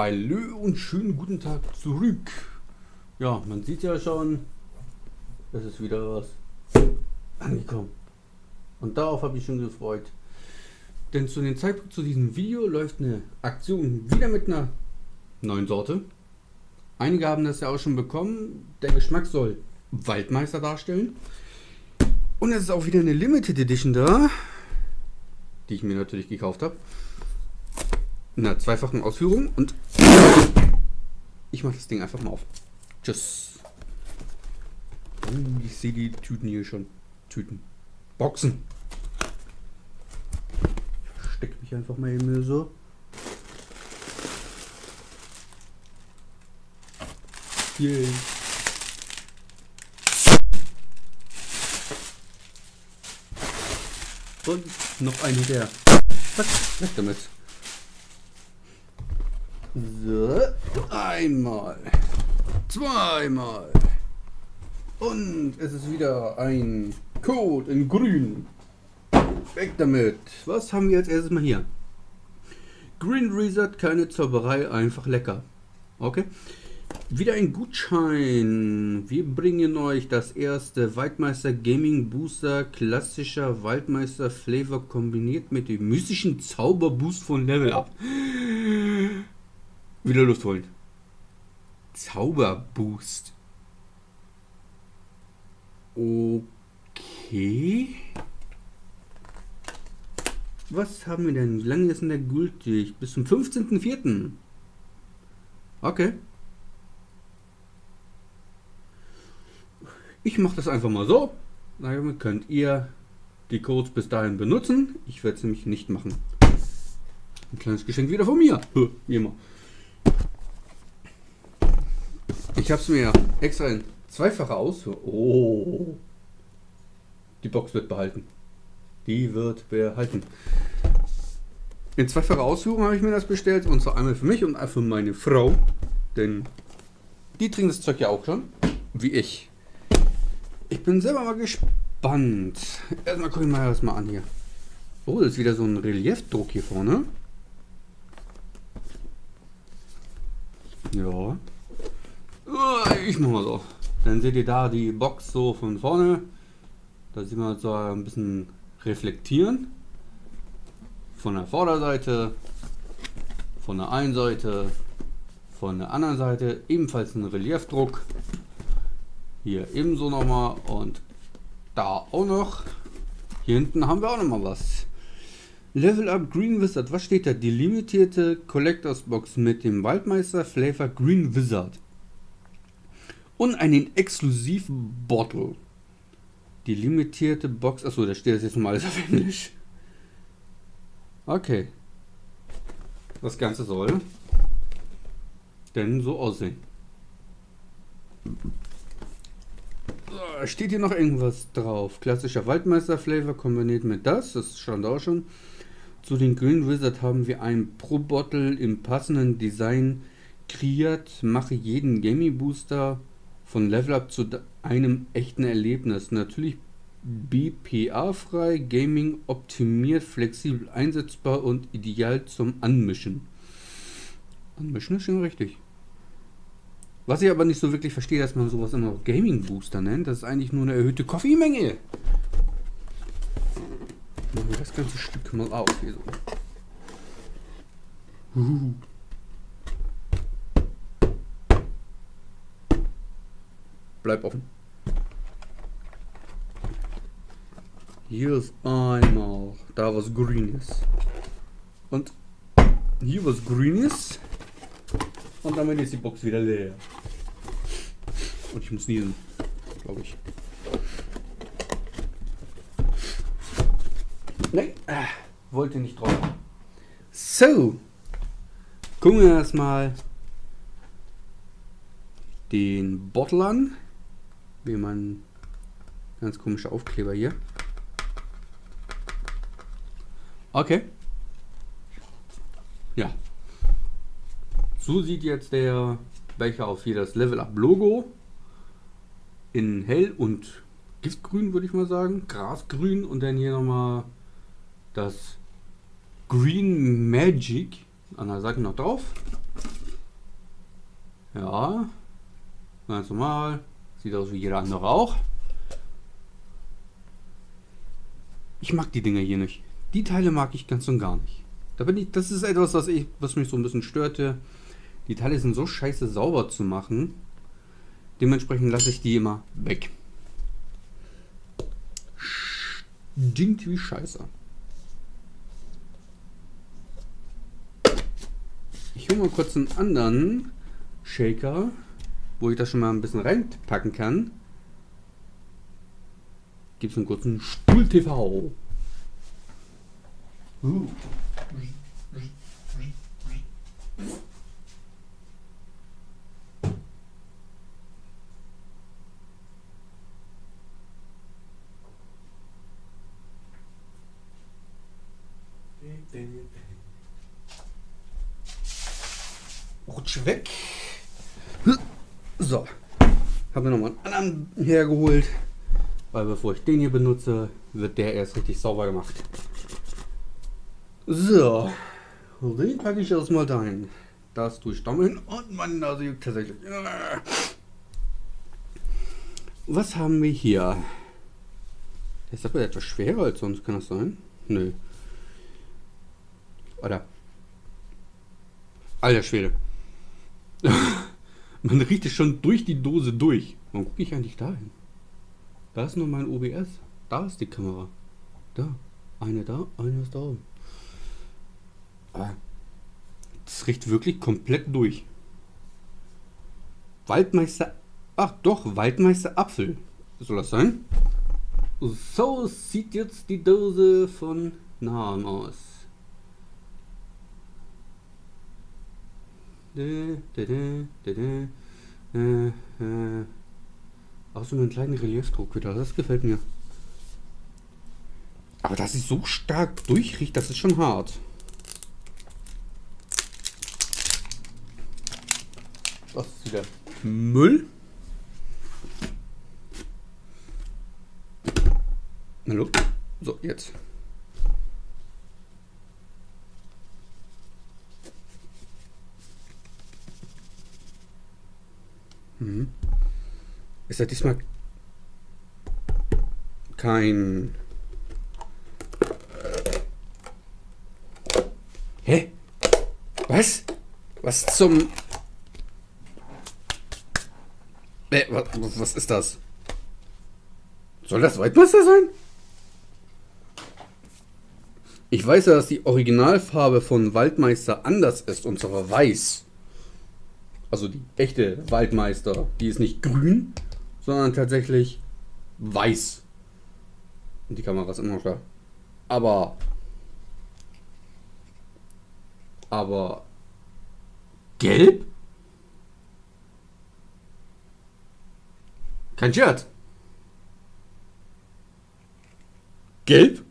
Hallo und schönen guten Tag zurück. Ja, man sieht ja schon, es ist wieder was angekommen. Und darauf habe ich schon gefreut. Denn zu dem Zeitpunkt zu diesem Video läuft eine Aktion wieder mit einer neuen Sorte. Einige haben das ja auch schon bekommen. Der Geschmack soll Waldmeister darstellen. Und es ist auch wieder eine Limited Edition da, die ich mir natürlich gekauft habe. In einer zweifachen Ausführung und ich mache das Ding einfach mal auf. Tschüss. Oh, ich sehe die Tüten hier schon. Tüten. Boxen. Ich verstecke mich einfach mal eben so. Yay. Und noch eine der. Was? Weg damit. So. Einmal. Zweimal. Und es ist wieder ein Code in grün. Weg damit. Was haben wir jetzt erstes mal hier? Green Reset, keine Zauberei, einfach lecker. Okay. Wieder ein Gutschein. Wir bringen euch das erste Waldmeister Gaming Booster klassischer Waldmeister Flavor kombiniert mit dem mystischen Zauberboost von Level Up. Wieder Luft holen. Zauberboost. Okay. Was haben wir denn? Wie lange ist denn der gültig? Bis zum 15.04. Okay. Ich mache das einfach mal so. Damit könnt ihr die Codes bis dahin benutzen. Ich werde es nämlich nicht machen. Ein kleines Geschenk wieder von mir. Wie immer. Ich habe es mir extra in zweifacher Ausführung. Oh. Die Box wird behalten. Die wird behalten. In zweifacher Ausführung habe ich mir das bestellt. Und zwar einmal für mich und einmal für meine Frau. Denn die trinken das Zeug ja auch schon. Wie ich. Ich bin selber mal gespannt. Erstmal gucken wir das mal an hier. Oh, das ist wieder so ein Reliefdruck hier vorne. Ja. Ich mach mal so. Dann seht ihr da die Box so von vorne. Da sieht man so ein bisschen reflektieren. Von der Vorderseite, von der einen Seite, von der anderen Seite ebenfalls ein Reliefdruck. Hier ebenso nochmal und da auch noch. Hier hinten haben wir auch nochmal was. Level Up Green Wizard. Was steht da? Die limitierte Collectors Box mit dem Waldmeister Flavor Green Wizard. Und einen exklusiven Bottle. Die limitierte Box. Achso, da steht das jetzt mal alles auf Englisch. Okay. Das Ganze soll denn so aussehen steht hier noch irgendwas drauf? Klassischer Waldmeister-Flavor kombiniert mit das, das stand auch schon. Zu den Green Wizard haben wir ein Pro Bottle im passenden Design kreiert. Mache jeden Gaming Booster von Level Up zu einem echten Erlebnis. Natürlich BPA-frei, Gaming optimiert, flexibel einsetzbar und ideal zum Anmischen. Anmischen ist schon richtig. Was ich aber nicht so wirklich verstehe, dass man sowas immer Gaming Booster nennt. Das ist eigentlich nur eine erhöhte Koffeinmenge. Machen wir das ganze Stück mal auf. Hier so. Uh. Bleib offen. Hier ist einmal da was Grünes. Und hier was Grünes. Und damit ist die Box wieder leer. Und ich muss niesen, glaube ich. Nein, ah, wollte nicht drauf. So, gucken wir erstmal den Bottle an. Wie man ganz komischer Aufkleber hier. Okay. Ja. So sieht jetzt der Becher auf hier das Level Up Logo in hell und Giftgrün, würde ich mal sagen. Grasgrün und dann hier nochmal das Green Magic an der Seite noch drauf. Ja, ganz normal. Sieht aus wie jeder andere auch. Ich mag die Dinger hier nicht. Die Teile mag ich ganz und gar nicht. Da bin ich, das ist etwas, was, ich, was mich so ein bisschen störte. Die Teile sind so scheiße sauber zu machen. Dementsprechend lasse ich die immer weg. Stinkt wie Scheiße. Ich hole mal kurz einen anderen Shaker, wo ich das schon mal ein bisschen reinpacken kann. Gibt es einen kurzen Stuhl-TV. Uh. Rutsch weg. So. Habe mir nochmal einen anderen hergeholt. Weil bevor ich den hier benutze, wird der erst richtig sauber gemacht. So. Den packe ich erstmal dahin. Das tue ich hin. Und meine Nase juckt tatsächlich. Was haben wir hier? Der ist aber etwas schwerer als sonst, kann das sein? Nö. Oder? Alter Schwede. Man riecht es schon durch die Dose durch. Warum gucke ich eigentlich dahin? Da ist nur mein OBS. Da ist die Kamera. Da. Eine da, eine ist da oben. Aber das riecht wirklich komplett durch. Waldmeister. Ach doch, Waldmeister Apfel. Soll das sein? So sieht jetzt die Dose von nahem aus. Äh, äh. Auch so einen kleinen Reliefdruck wieder, das gefällt mir. Aber dass sie so stark durchriecht, das ist schon hart. Was ist wieder? Müll? Hallo? So, jetzt. Mhm. Ist ja diesmal kein... Hä? Was? Was zum... Äh, was, was ist das? Soll das Waldmeister sein? Ich weiß ja, dass die Originalfarbe von Waldmeister anders ist, und zwar weiß. Also die echte Waldmeister, die ist nicht grün, sondern tatsächlich weiß. Und die Kamera ist immer noch da. Aber. Aber. Gelb? Kein Scherz. Gelb?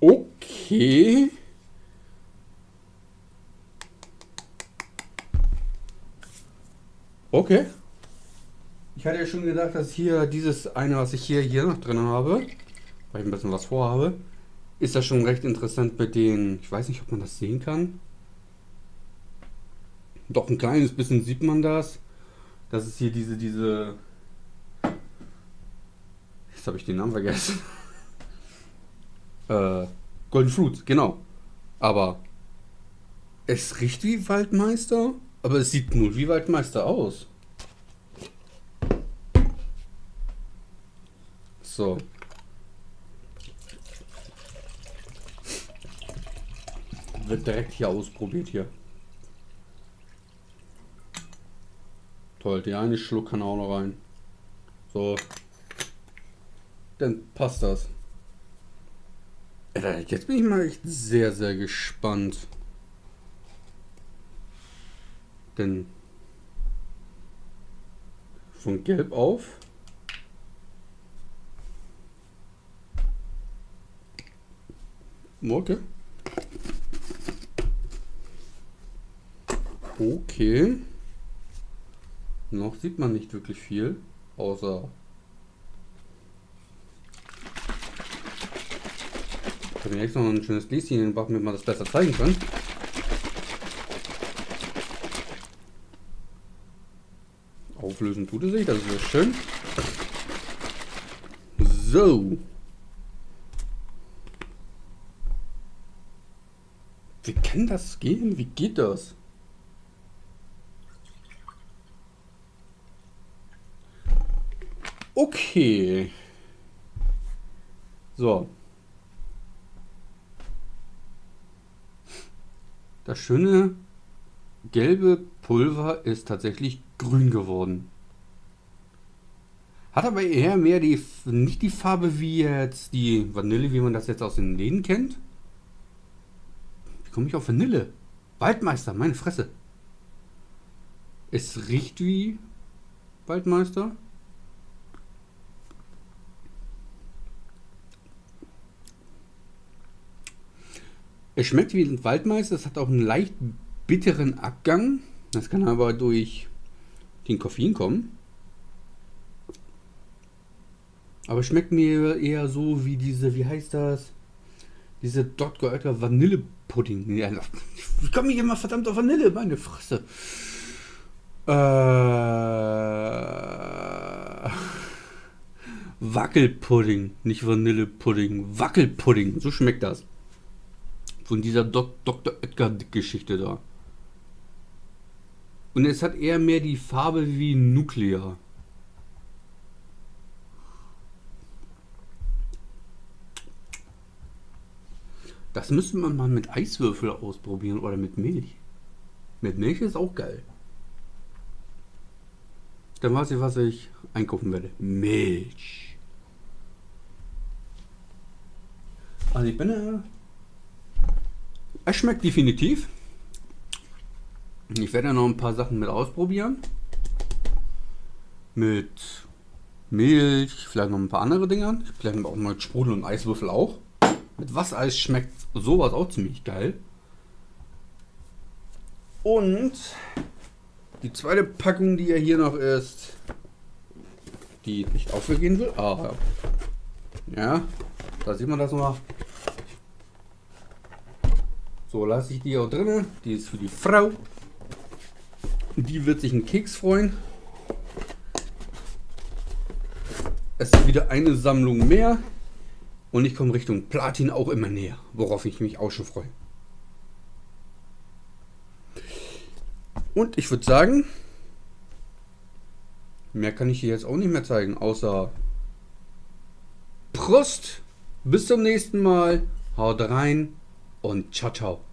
Okay. Okay. Ich hatte ja schon gedacht, dass hier dieses eine, was ich hier, hier noch drin habe, weil ich ein bisschen was vorhabe, ist das schon recht interessant mit den, ich weiß nicht, ob man das sehen kann. Doch ein kleines bisschen sieht man das. Das ist hier diese, diese, jetzt habe ich den Namen vergessen. äh, Golden Fruit, genau. Aber es riecht wie Waldmeister. Aber es sieht nur wie Waldmeister aus. So. Wird direkt hier ausprobiert hier. Toll, die eine Schluck kann auch noch rein. So. Dann passt das. Jetzt bin ich mal echt sehr, sehr gespannt. Denn von gelb auf. Okay. Okay. Noch sieht man nicht wirklich viel, außer ich habe mir extra noch ein schönes Gläschen in den Bach, damit man das besser zeigen kann. Auflösen tut es sich, das ist sehr schön. So. Wie kann das gehen? Wie geht das? Okay. So. Das schöne gelbe Pulver ist tatsächlich grün geworden. Hat aber eher mehr die, nicht die Farbe wie jetzt die Vanille, wie man das jetzt aus den Läden kennt. Wie komme ich auf Vanille? Waldmeister, meine Fresse. Es riecht wie Waldmeister. Es schmeckt wie ein Waldmeister, es hat auch einen leicht bitteren Abgang. Das kann aber durch den Koffein kommen. Aber schmeckt mir eher so wie diese, wie heißt das? Diese Dr. Oetker Vanillepudding. Ja, ich komme hier immer verdammt auf Vanille, meine Fresse. Äh, Wackelpudding, nicht Vanillepudding. Wackelpudding, so schmeckt das. Von dieser Dok Dr. Oetker-Geschichte da. Und es hat eher mehr die Farbe wie Nuklear. Das müsste man mal mit Eiswürfel ausprobieren oder mit Milch. Mit Milch ist auch geil. Dann weiß ich, was ich einkaufen werde. Milch. Also ich bin äh, es schmeckt definitiv. Ich werde noch ein paar Sachen mit ausprobieren. Mit Milch, vielleicht noch ein paar andere Dinge. Vielleicht auch mal Sprudel und Eiswürfel auch. Mit Wassereis schmeckt sowas auch ziemlich geil. Und die zweite Packung, die ja hier noch ist, die nicht aufgehen will. Ah, ja, da sieht man das noch. So lasse ich die auch drin. Die ist für die Frau. Die wird sich einen Keks freuen. Es ist wieder eine Sammlung mehr. Und ich komme Richtung Platin auch immer näher, worauf ich mich auch schon freue. Und ich würde sagen, mehr kann ich hier jetzt auch nicht mehr zeigen, außer Prost, bis zum nächsten Mal, haut rein und ciao, ciao.